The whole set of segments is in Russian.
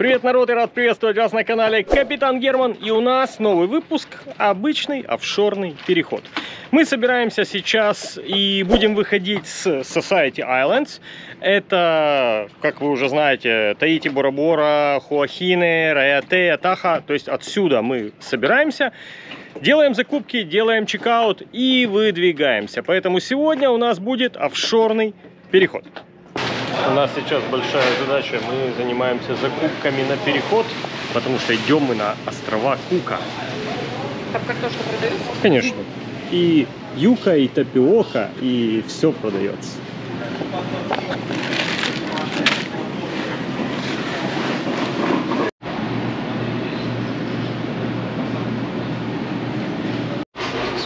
Привет, народ, и рад приветствовать вас на канале Капитан Герман. И у нас новый выпуск, обычный офшорный переход. Мы собираемся сейчас и будем выходить с Society Islands. Это, как вы уже знаете, Таити, Бора-Бора, Хуахины, Раяте, Таха. То есть отсюда мы собираемся. Делаем закупки, делаем чекаут и выдвигаемся. Поэтому сегодня у нас будет офшорный переход. У нас сейчас большая задача. Мы занимаемся закупками на переход, потому что идем мы на острова Кука. Там картошка продается? Конечно. И юка, и тапиока, и все продается.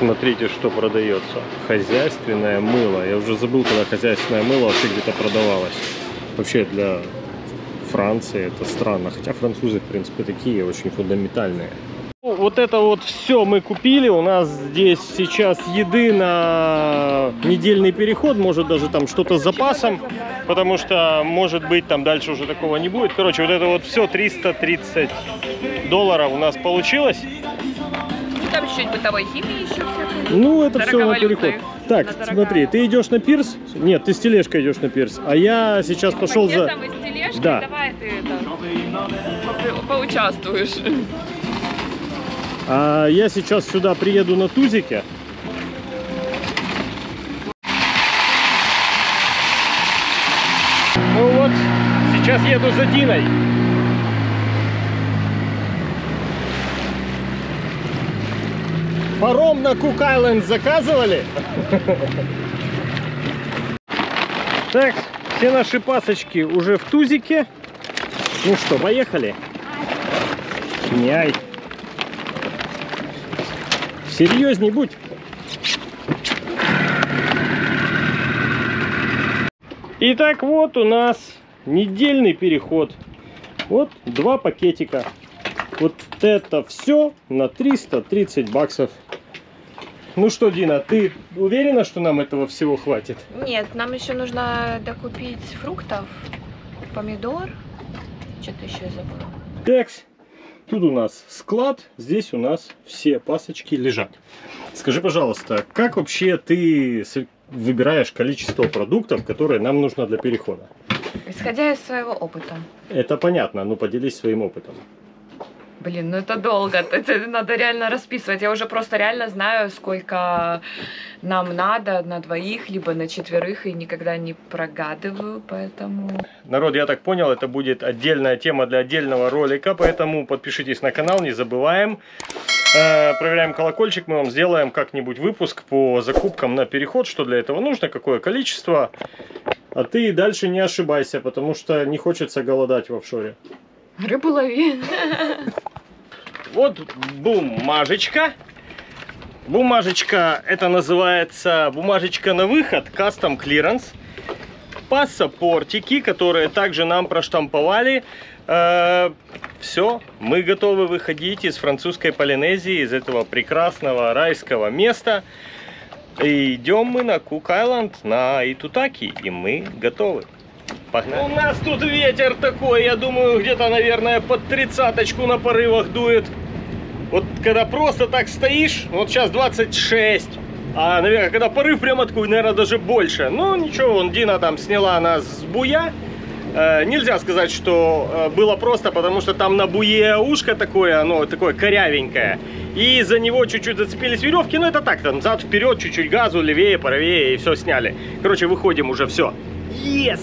Смотрите, что продается. Хозяйственное мыло. Я уже забыл, когда хозяйственное мыло вообще где-то продавалось. Вообще для Франции это странно. Хотя французы, в принципе, такие очень фундаментальные. Ну, Вот это вот все мы купили. У нас здесь сейчас еды на недельный переход. Может даже там что-то с запасом. Потому что, может быть, там дальше уже такого не будет. Короче, вот это вот все 330 долларов у нас получилось. Там чуть-чуть бытовой химии еще всякой. Ну, это все на переход. Так, дорогая. смотри, ты идешь на пирс? Нет, ты с тележкой идешь на пирс. А я сейчас пошел за... Тележкой, Да. давай ты это, попри- поучаствуешь. А я сейчас сюда приеду на тузике. Ну вот, сейчас еду за Диной. Паром на Кук-Айленд заказывали? Так, все наши пасочки уже в тузике. Ну что, поехали? Няй. Серьезней будь. Итак, вот у нас недельный переход. Вот два пакетика. Вот это все на 330 баксов. Ну что, Дина, ты уверена, что нам этого всего хватит? Нет, нам еще нужно докупить фруктов, помидор. Что-то еще забыла. Такс. Тут у нас склад, здесь у нас все пасочки лежат. Скажи, пожалуйста, как вообще ты выбираешь количество продуктов, которые нам нужно для перехода? Исходя из своего опыта. Это понятно, ну поделись своим опытом. Блин, ну это долго, это надо реально расписывать. Я уже просто реально знаю, сколько нам надо на двоих, либо на четверых, и никогда не прогадываю, поэтому... Народ, я так понял, это будет отдельная тема для отдельного ролика, поэтому подпишитесь на канал, не забываем. Э, проверяем колокольчик, мы вам сделаем как-нибудь выпуск по закупкам на переход, что для этого нужно, какое количество. А ты дальше не ошибайся, потому что не хочется голодать в офшоре. Рыбу лови. Вот бумажечка. Бумажечка, это называется бумажечка на выход, custom clearance. Пассапортики, которые также нам проштамповали. все, мы готовы выходить из французской Полинезии, из этого прекрасного райского места. Идем мы на Кук-Айленд, на Итутаки, и мы готовы. Погнали. У нас тут ветер такой, я думаю, где-то, наверное, под тридцаточку на порывах дует. Вот когда просто так стоишь, вот сейчас 26, а, наверное, когда порыв прямо такой, наверное, даже больше. Ну, ничего, вон Дина там сняла нас с буя. Э, нельзя сказать, что э, было просто, потому что там на буе ушко такое, оно такое корявенькое. И за него чуть-чуть зацепились веревки, но это так, там зад вперед, чуть-чуть газу, левее, правее, и все сняли. Короче, выходим уже, все. Yes!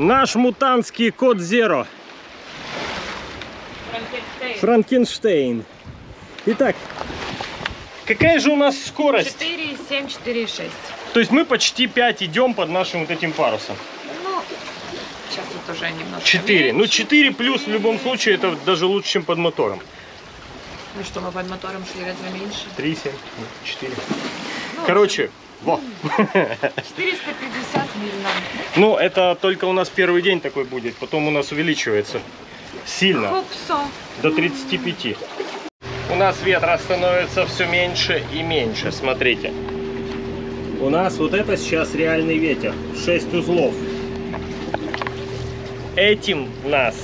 Наш мутантский код Зеро. Франкенштейн. Итак, какая же у нас скорость? 4,7, 4,6. То есть мы почти 5 идем под нашим вот этим парусом. Ну, сейчас вот уже немножко 4. Ну меньше. 4 плюс в любом случае это даже лучше, чем под мотором. Ну что, мы под мотором шли разве меньше? 3, 7, 4. Ну, Короче, во. 450 миль нам. Ну, это только у нас первый день такой будет, потом у нас увеличивается сильно, Хопса. до 35. У нас ветра становится все меньше и меньше, смотрите. У нас вот это сейчас реальный ветер, 6 узлов. Этим нас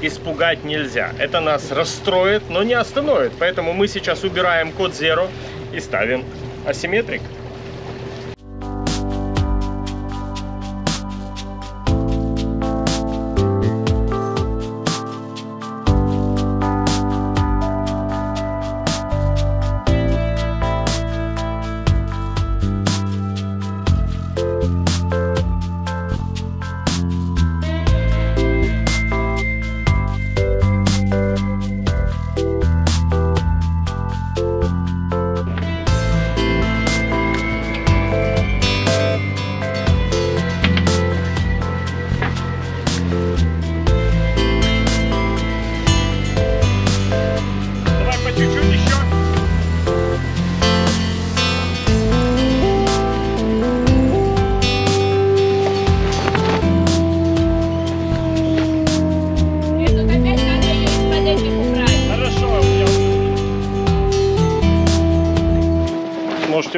испугать нельзя. Это нас расстроит, но не остановит. Поэтому мы сейчас убираем код Zero и ставим асимметрик.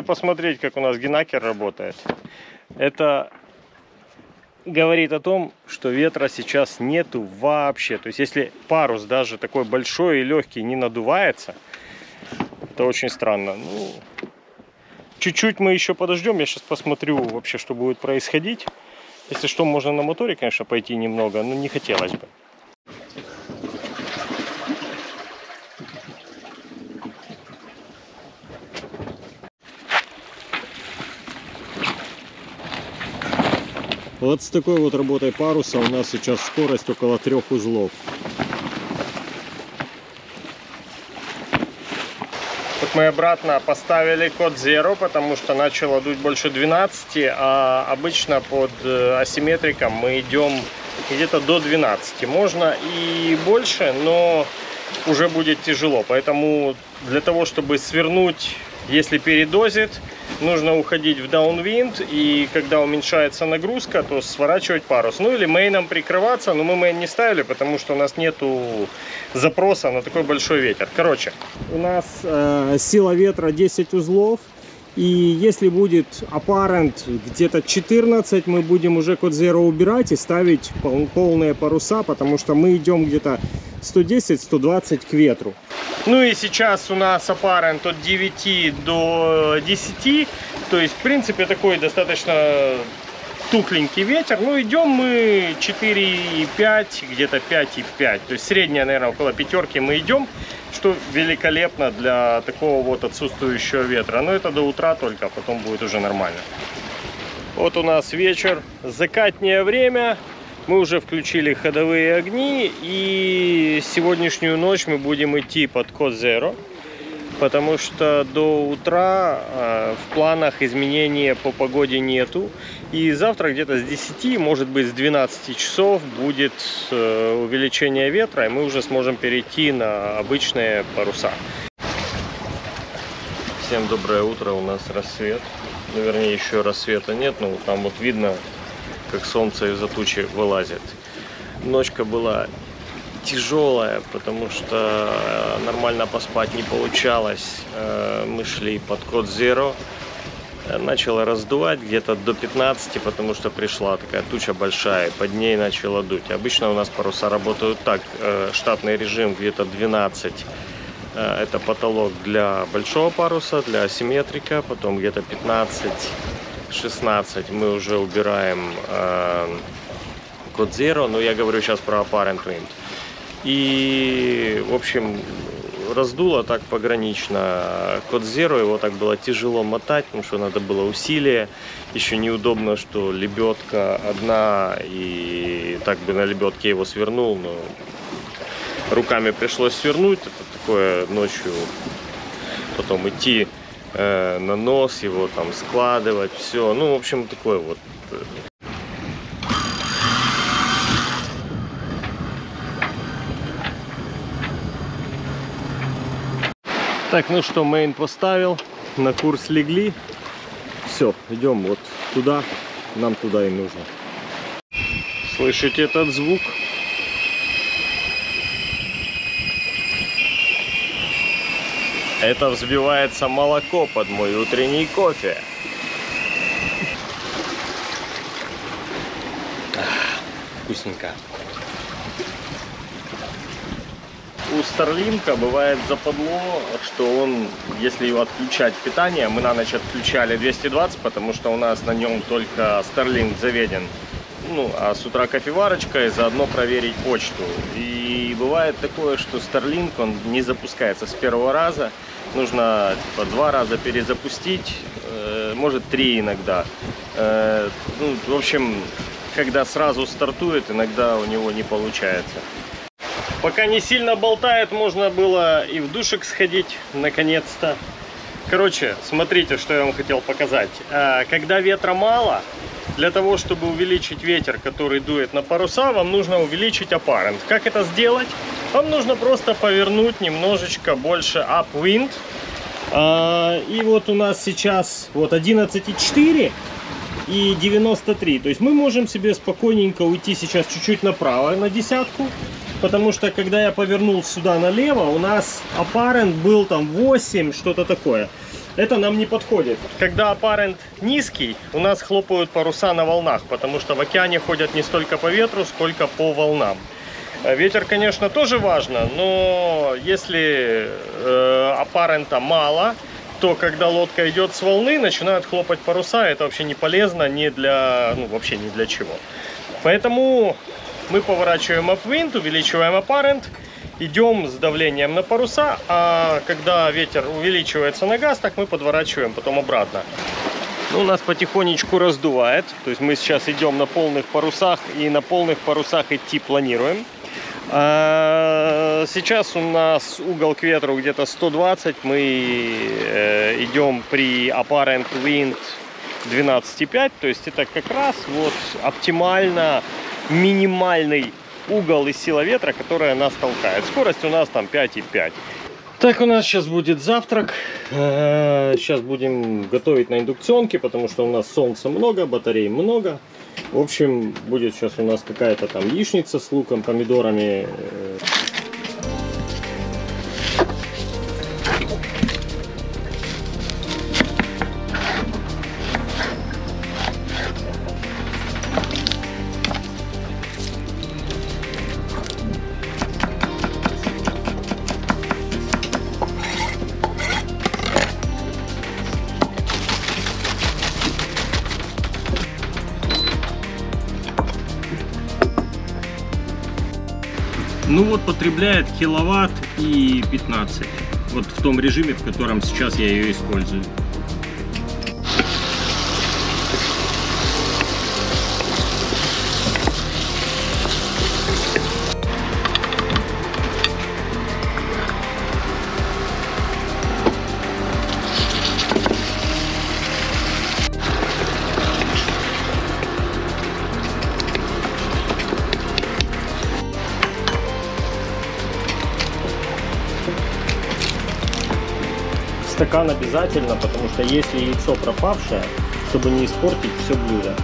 Посмотреть, как у нас генакер работает. Это говорит о том, что ветра сейчас нету вообще. То есть, если парус даже такой большой и легкий не надувается, это очень странно. Ну, чуть-чуть мы еще подождем. Я сейчас посмотрю вообще, что будет происходить. Если что, можно на моторе, конечно, пойти немного, но не хотелось бы. Вот с такой вот работой паруса у нас сейчас скорость около трех узлов. Вот мы обратно поставили код Zero, потому что начало дуть больше 12, а обычно под э, асимметриком мы идем где-то до 12. Можно и больше, но уже будет тяжело. Поэтому для того, чтобы свернуть, если передозит, нужно уходить в downwind, и когда уменьшается нагрузка, то сворачивать парус. Ну или main ом прикрываться, но мы main не ставили, потому что у нас нету запроса на такой большой ветер. Короче, у нас э, сила ветра 10 узлов, и если будет apparent где-то 14, мы будем уже Code Zero убирать и ставить пол- полные паруса, потому что мы идем где-то 110-120 к ветру. Ну и сейчас у нас apparent от 9 до 10, то есть в принципе такой достаточно тухленький ветер. Ну идем мы 4,5, где-то 5,5, то есть средняя, наверное, около пятерки мы идем, что великолепно для такого вот отсутствующего ветра. Но это до утра только, а потом будет уже нормально. Вот у нас вечер, закатнее время. Мы уже включили ходовые огни и сегодняшнюю ночь мы будем идти под код Zero, потому что до утра э, в планах изменения по погоде нету. И завтра где-то с 10, может быть с 12 часов будет э, увеличение ветра, и мы уже сможем перейти на обычные паруса. Всем доброе утро, у нас рассвет. Ну, вернее, еще рассвета нет, но там вот видно, как солнце из-за тучи вылазит. Ночка была тяжелая, потому что э, нормально поспать не получалось. Э, Мы шли под код Zero. Э, Начало раздувать где-то до 15, потому что пришла такая туча большая, под ней начало дуть. Обычно у нас паруса работают так, штатный режим где-то 12 Э, Это потолок для большого паруса, для асимметрика. Потом где-то 15-16 мы уже убираем э, код. Но я говорю сейчас про Apparent Wind. И, в общем, раздуло так погранично. Код Zero его так было тяжело мотать, потому что надо было усилие. Еще неудобно, что лебедка одна, и так бы на лебедке его свернул, но руками пришлось свернуть. Это такое ночью потом идти э, на нос его там складывать, все. Ну, в общем, такое вот. э, Так, ну что, мейн поставил, на курс легли. Все, идем вот туда, нам туда и нужно. Слышите этот звук? Это взбивается молоко под мой утренний кофе. Вкусненько. У Старлинка бывает западло, что он, если его отключать питание, мы на ночь отключали 220, потому что у нас на нем только Starlink заведен. Ну, а с утра кофеварочка и заодно проверить почту. И бывает такое, что Starlink, он не запускается с первого раза. Нужно типа, два раза перезапустить, э, может три иногда. Э, ну, в общем, когда сразу стартует, иногда у него не получается. Пока не сильно болтает, можно было и в душик сходить, наконец-то. Короче, смотрите, что я вам хотел показать. А, Когда ветра мало, для того, чтобы увеличить ветер, который дует на паруса, вам нужно увеличить аппарент. Как это сделать? Вам нужно просто повернуть немножечко больше upwind. А, И вот у нас сейчас вот 11,4 и 93. То есть мы можем себе спокойненько уйти сейчас чуть-чуть направо на десятку. Потому что когда я повернул сюда налево, у нас аппарент был там 8, что-то такое. Это нам не подходит. Когда аппарент низкий, у нас хлопают паруса на волнах, потому что в океане ходят не столько по ветру, сколько по волнам. Э, Ветер, конечно, тоже важно, но если э, аппарента мало, то когда лодка идет с волны, начинают хлопать паруса, это вообще не полезно ни для, ну, вообще ни для чего. Поэтому мы поворачиваем upwind, увеличиваем аппарент, идем с давлением на паруса, а когда ветер увеличивается на газ, так мы подворачиваем потом обратно. Ну, нас потихонечку раздувает, то есть мы сейчас идем на полных парусах и на полных парусах идти планируем. А, Сейчас у нас угол к ветру где-то 120, мы э, идем при apparent wind 12,5, то есть это как раз вот оптимально минимальный угол и сила ветра, которая нас толкает. Скорость у нас там 5,5. Так, у нас сейчас будет завтрак. Э, Сейчас будем готовить на индукционке, потому что у нас солнца много, батарей много. В общем, будет сейчас у нас какая-то там яичница с луком, помидорами. Потребляет киловатт и 15. Вот в том режиме, в котором сейчас я ее использую. Стакан обязательно, потому что если яйцо пропавшее, чтобы не испортить все блюдо.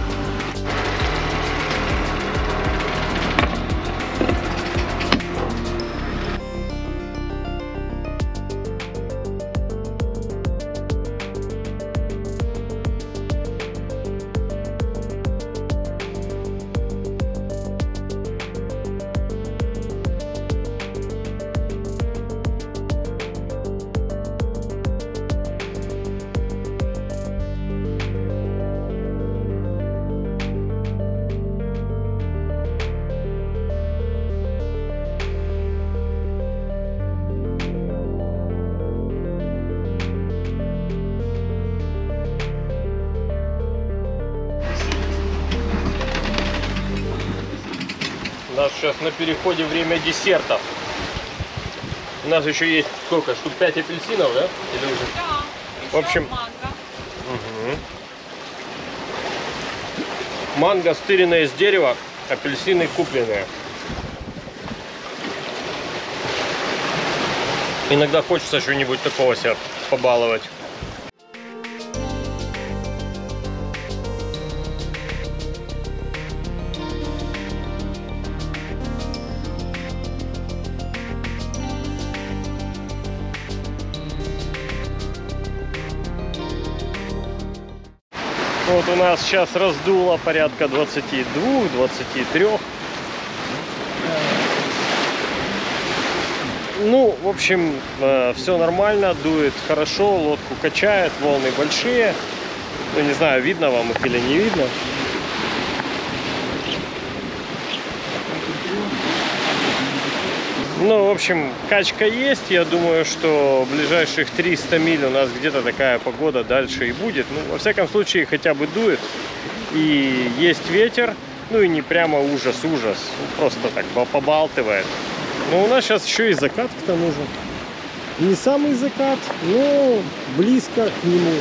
Сейчас на переходе время десертов. У нас еще есть сколько? Штук 5 апельсинов, да? Или уже? Да. В общем- манго. Мгм. Манго стыренное из дерева, апельсины купленные. Иногда хочется что-нибудь такого себя побаловать. Нас сейчас раздуло порядка 22-23. Ну, в общем, все нормально, дует хорошо, лодку качает, волны большие. Ну, не знаю, видно вам их или не видно. Ну, в общем, качка есть. Я думаю, что ближайших 300 миль у нас где-то такая погода дальше и будет. Ну, во всяком случае, хотя бы дует. И есть ветер. Ну и не прямо ужас-ужас. Просто так по- побалтывает. Но у нас сейчас еще и закат к тому же. Не самый закат, но близко к нему.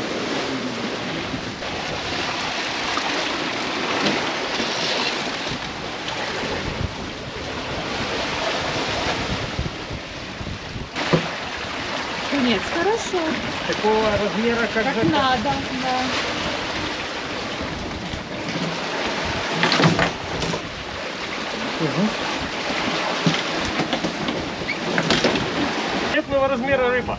Нет, хорошо. Такого размера, как, Как надо, да. Крупного размера рыба.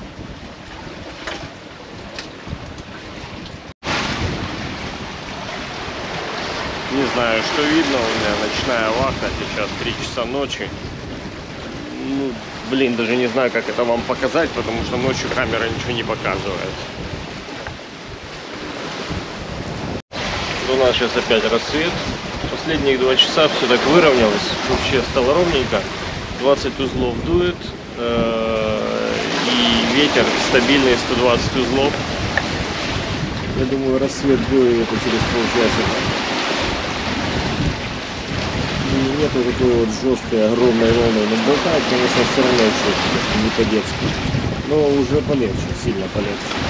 Не знаю, что видно, у меня ночная вахта, сейчас 3 часа ночи. Ну, блин, даже не знаю, как это вам показать, потому что ночью камера ничего не показывает. У нас сейчас опять рассвет. Последние два часа все так выровнялось. Вообще стало ровненько. 20 узлов дует. э, И ветер стабильный 120 узлов. Я думаю, рассвет будет это через полчасика. И нету такой вот жесткой, огромной волны. Но болтает, конечно, все равно еще не по-детски. Но уже полегче, сильно полегче.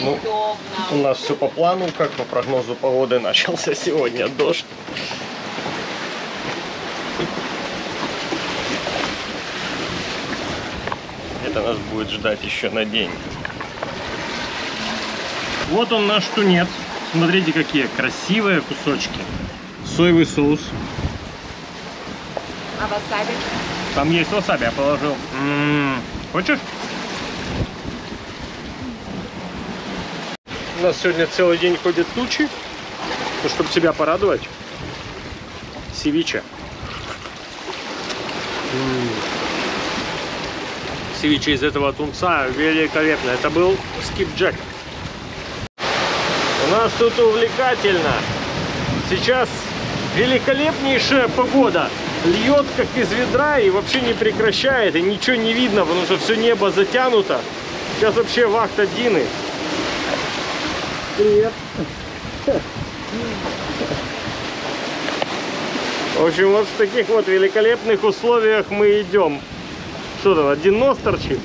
Ну. У нас все по плану, как по прогнозу погоды начался сегодня дождь. Это нас будет ждать еще на день. Вот он наш тунец. Смотрите, какие красивые кусочки. Соевый соус. А васаби? Там есть васаби, я положил. М, Хочешь? У нас сегодня целый день ходят тучи. Ну, чтобы себя порадовать. Севиче. М. Севиче из этого тунца великолепно. Это был скипджек. У нас тут увлекательно. Сейчас великолепнейшая погода. Льет как из ведра и вообще не прекращает. И ничего не видно, потому что все небо затянуто. Сейчас вообще вахта Дины. Привет. В общем, вот в таких вот великолепных условиях мы идем. Что там, один нос торчит?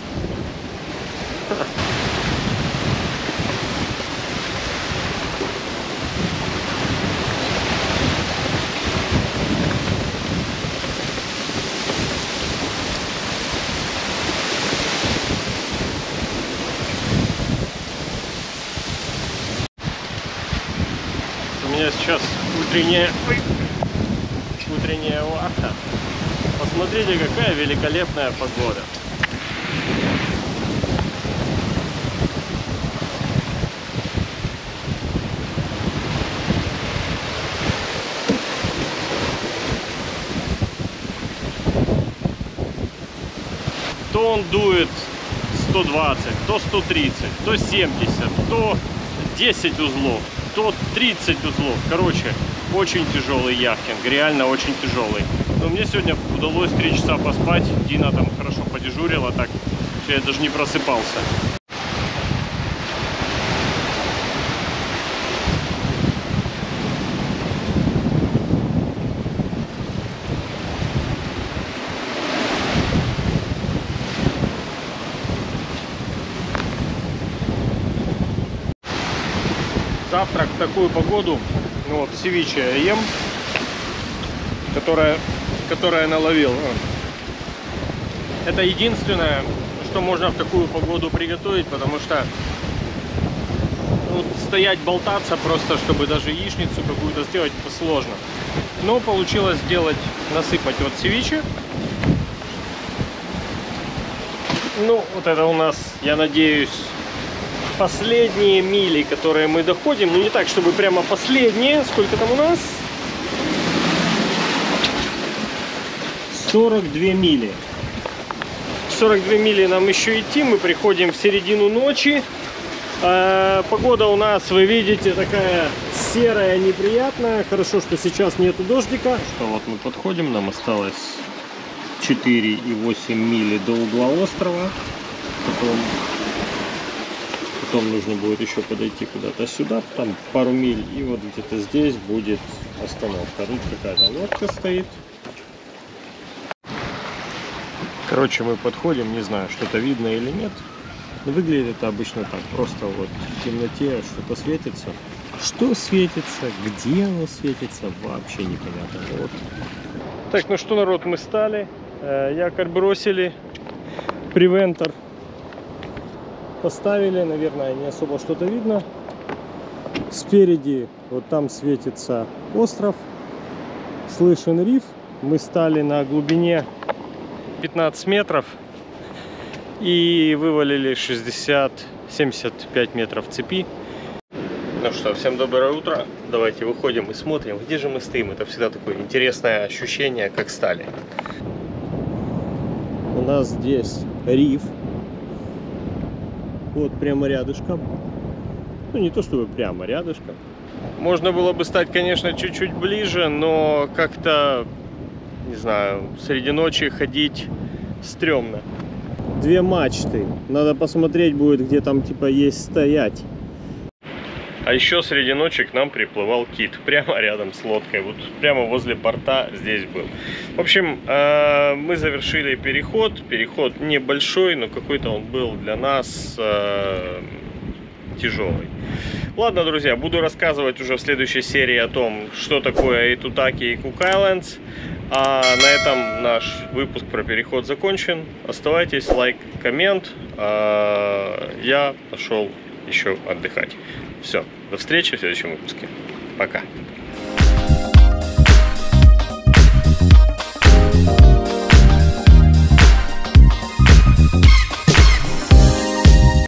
Сейчас утренняя, утренняя вахта. Посмотрите, какая великолепная погода. То он дует 120, то 130, то 70, то 10 узлов, то 30 узлов. Короче, очень тяжелый яхтинг, реально очень тяжелый. Но мне сегодня удалось 3 часа поспать. Дина там хорошо подежурила, так я даже не просыпался. Завтрак в такую погоду, ну вот, севиче я ем, которая, которая я наловил. Это единственное, что можно в такую погоду приготовить, потому что ну, стоять, болтаться просто, чтобы даже яичницу какую-то сделать, сложно. Но получилось сделать, насыпать вот севиче. Ну, вот это у нас, я надеюсь, последние мили, которые мы доходим. Ну, не так, чтобы прямо последние. Сколько там у нас? 42 мили. 42 мили нам еще идти. Мы приходим в середину ночи. А, погода у нас, вы видите, такая серая, неприятная. Хорошо, что сейчас нету дождика. Что вот мы подходим, нам осталось 4,8 мили до угла острова. Потом Потом нужно будет еще подойти куда-то сюда, там пару миль, и вот где-то здесь будет остановка. Тут какая-то лодка стоит. Короче, мы подходим, не знаю, что-то видно или нет. Но выглядит это обычно так, просто вот в темноте что-то светится. Что светится, где оно светится, вообще непонятно. Вот. Так, ну что, народ, мы стали, э, якорь бросили, превентор поставили, наверное, не особо что-то видно. Спереди вот там светится остров, слышен риф. Мы стали на глубине 15 метров и вывалили 60-75 метров цепи. Ну что, всем доброе утро. Давайте выходим и смотрим, где же мы стоим. Это всегда такое интересное ощущение, как стали. У нас здесь риф, вот прямо рядышком. Ну, не то чтобы прямо рядышком. Можно было бы стать, конечно, чуть-чуть ближе, но как-то, не знаю, среди ночи ходить стрёмно. Две мачты. Надо посмотреть будет, где там типа есть стоять. А еще среди ночи к нам приплывал кит. Прямо рядом с лодкой. Вот прямо возле борта здесь был. В общем, э, мы завершили переход. Переход небольшой, но какой-то он был для нас э, тяжелый. Ладно, друзья, буду рассказывать уже в следующей серии о том, что такое Итутаки и Кук Islands. А на этом наш выпуск про переход закончен. Оставайтесь, лайк, коммент. А я пошел еще отдыхать. Все, до встречи в следующем выпуске. Пока.